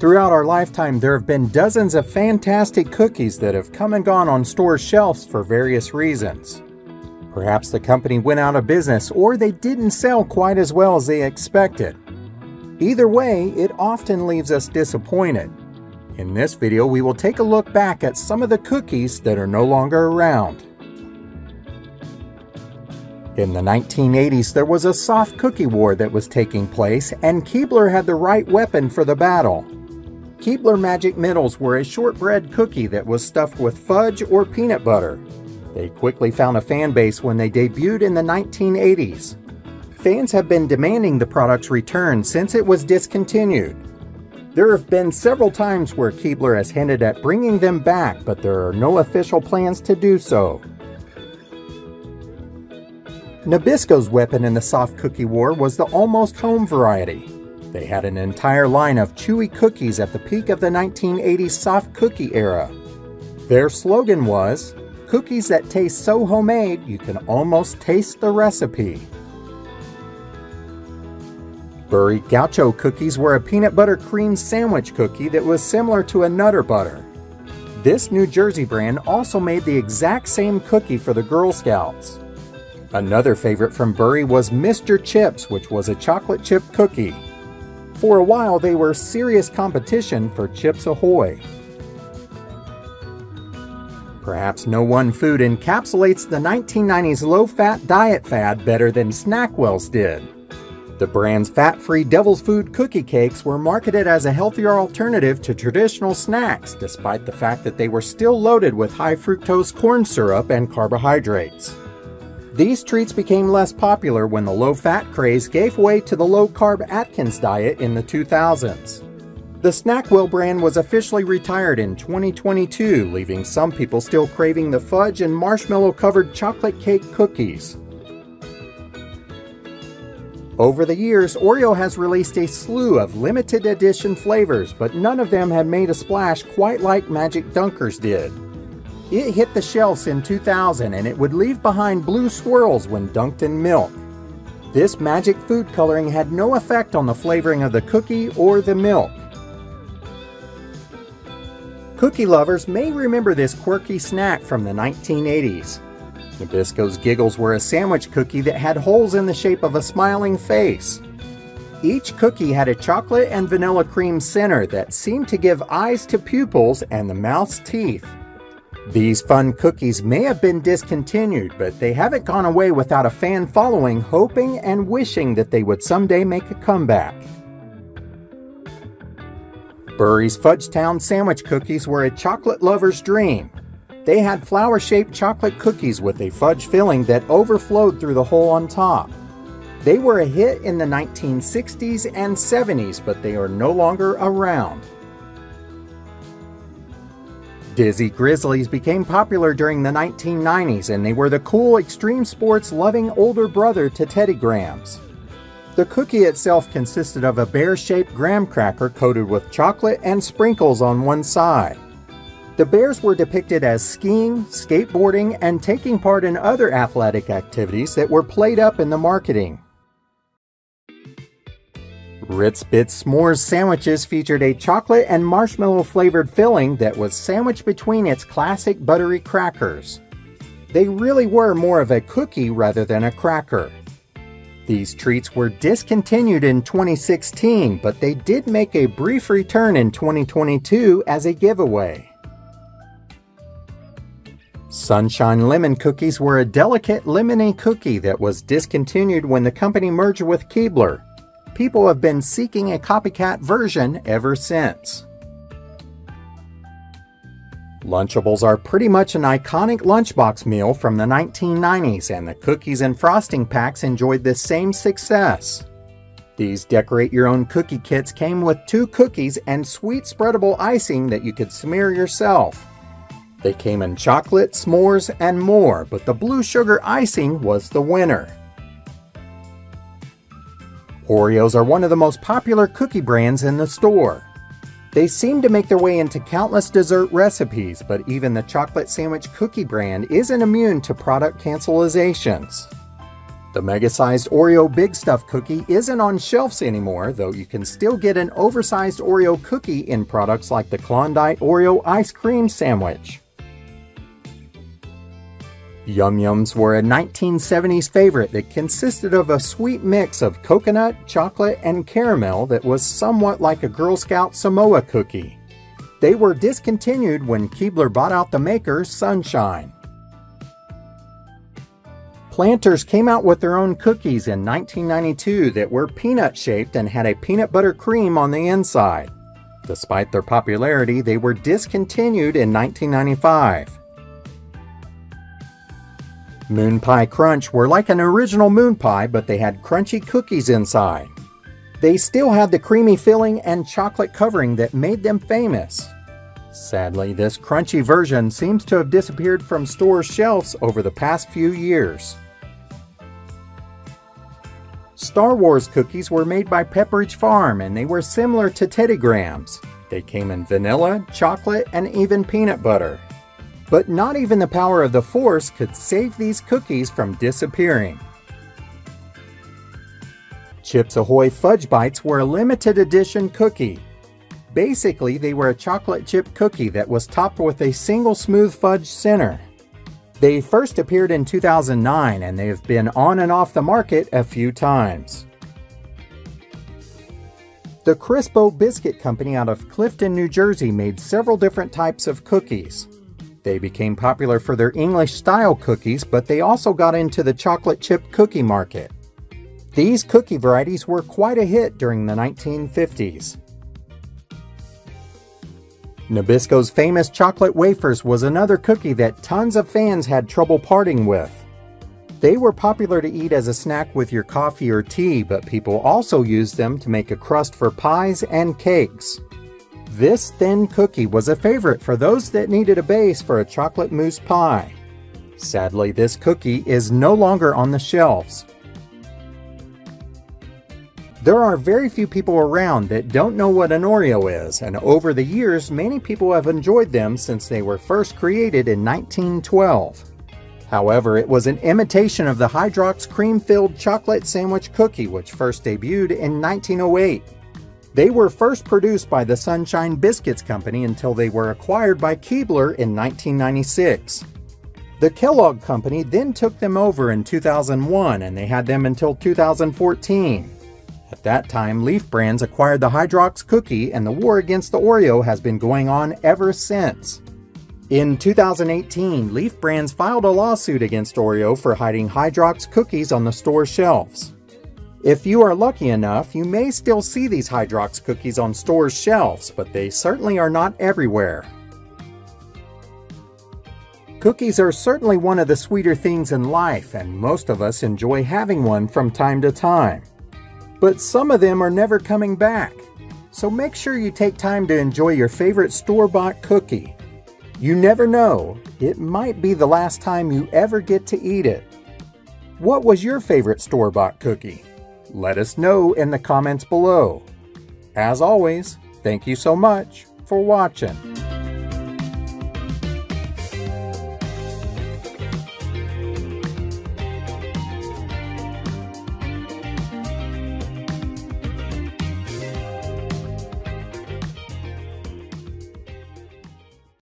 Throughout our lifetime, there have been dozens of fantastic cookies that have come and gone on store shelves for various reasons. Perhaps the company went out of business or they didn't sell quite as well as they expected. Either way, it often leaves us disappointed. In this video, we will take a look back at some of the cookies that are no longer around. In the 1980s, there was a soft cookie war that was taking place, and Keebler had the right weapon for the battle. Keebler Magic Middles were a shortbread cookie that was stuffed with fudge or peanut butter. They quickly found a fan base when they debuted in the 1980s. Fans have been demanding the product's return since it was discontinued. There have been several times where Keebler has hinted at bringing them back, but there are no official plans to do so. Nabisco's weapon in the soft cookie war was the almost home variety. They had an entire line of chewy cookies at the peak of the 1980s soft cookie era. Their slogan was, Cookies that taste so homemade you can almost taste the recipe. Burry Gaucho cookies were a peanut butter cream sandwich cookie that was similar to a Nutter Butter. This New Jersey brand also made the exact same cookie for the Girl Scouts. Another favorite from Burry was Mr. Chips, which was a chocolate chip cookie. For a while, they were serious competition for Chips Ahoy. Perhaps no one food encapsulates the 1990s low-fat diet fad better than Snackwell's did. The brand's fat-free Devil's Food cookie cakes were marketed as a healthier alternative to traditional snacks, despite the fact that they were still loaded with high fructose corn syrup and carbohydrates. These treats became less popular when the low-fat craze gave way to the low-carb Atkins diet in the 2000s. The Snackwell brand was officially retired in 2022, leaving some people still craving the fudge and marshmallow-covered chocolate cake cookies. Over the years, Oreo has released a slew of limited edition flavors, but none of them have made a splash quite like Magic Dunkers did. It hit the shelves in 2000 and it would leave behind blue swirls when dunked in milk. This magic food coloring had no effect on the flavoring of the cookie or the milk. Cookie lovers may remember this quirky snack from the 1980s. Nabisco's Giggles were a sandwich cookie that had holes in the shape of a smiling face. Each cookie had a chocolate and vanilla cream center that seemed to give eyes to pupils and the mouth's teeth. These fun cookies may have been discontinued, but they haven't gone away without a fan following hoping and wishing that they would someday make a comeback. Burry's Fudgetown sandwich cookies were a chocolate lover's dream. They had flower-shaped chocolate cookies with a fudge filling that overflowed through the hole on top. They were a hit in the 1960s and 70s, but they are no longer around. Dizzy Grizzlies became popular during the 1990s and they were the cool extreme sports loving older brother to Teddy Grahams. The cookie itself consisted of a bear-shaped graham cracker coated with chocolate and sprinkles on one side. The bears were depicted as skiing, skateboarding, and taking part in other athletic activities that were played up in the marketing. Ritz Bits S'mores sandwiches featured a chocolate and marshmallow flavored filling that was sandwiched between its classic buttery crackers. They really were more of a cookie rather than a cracker. These treats were discontinued in 2016, but they did make a brief return in 2022 as a giveaway. Sunshine Lemon Cookies were a delicate lemony cookie that was discontinued when the company merged with Keebler people have been seeking a copycat version ever since. Lunchables are pretty much an iconic lunchbox meal from the 1990s, and the cookies and frosting packs enjoyed the same success. These decorate your own cookie kits came with two cookies and sweet spreadable icing that you could smear yourself. They came in chocolate, s'mores, and more, but the blue sugar icing was the winner. Oreos are one of the most popular cookie brands in the store. They seem to make their way into countless dessert recipes, but even the chocolate sandwich cookie brand isn't immune to product cancelizations. The mega-sized Oreo Big Stuff cookie isn't on shelves anymore, though you can still get an oversized Oreo cookie in products like the Klondike Oreo Ice Cream Sandwich. Yum Yums were a 1970s favorite that consisted of a sweet mix of coconut, chocolate, and caramel that was somewhat like a Girl Scout Samoa cookie. They were discontinued when Keebler bought out the maker, Sunshine. Planters came out with their own cookies in 1992 that were peanut shaped and had a peanut butter cream on the inside. Despite their popularity, they were discontinued in 1995. Moon Pie Crunch were like an original moon pie, but they had crunchy cookies inside. They still had the creamy filling and chocolate covering that made them famous. Sadly, this crunchy version seems to have disappeared from store shelves over the past few years. Star Wars cookies were made by Pepperidge Farm and they were similar to Teddy Grahams. They came in vanilla, chocolate, and even peanut butter. But not even the power of the Force could save these cookies from disappearing. Chips Ahoy Fudge Bites were a limited edition cookie. Basically, they were a chocolate chip cookie that was topped with a single smooth fudge center. They first appeared in 2009 and they have been on and off the market a few times. The Crispo Biscuit Company out of Clifton, New Jersey made several different types of cookies. They became popular for their English style cookies, but they also got into the chocolate chip cookie market. These cookie varieties were quite a hit during the 1950s. Nabisco's famous chocolate wafers was another cookie that tons of fans had trouble parting with. They were popular to eat as a snack with your coffee or tea, but people also used them to make a crust for pies and cakes. This thin cookie was a favorite for those that needed a base for a chocolate mousse pie. Sadly, this cookie is no longer on the shelves. There are very few people around that don't know what an Oreo is, and over the years, many people have enjoyed them since they were first created in 1912. However, it was an imitation of the Hydrox cream-filled chocolate sandwich cookie which first debuted in 1908. They were first produced by the Sunshine Biscuits Company until they were acquired by Keebler in 1996. The Kellogg Company then took them over in 2001 and they had them until 2014. At that time, Leaf Brands acquired the Hydrox cookie and the war against the Oreo has been going on ever since. In 2018, Leaf Brands filed a lawsuit against Oreo for hiding Hydrox cookies on the store shelves. If you are lucky enough, you may still see these Hydrox cookies on store shelves, but they certainly are not everywhere. Cookies are certainly one of the sweeter things in life, and most of us enjoy having one from time to time but some of them are never coming back. So make sure you take time to enjoy your favorite store-bought cookie. You never know, it might be the last time you ever get to eat it. What was your favorite store-bought cookie? Let us know in the comments below. As always, thank you so much for watching.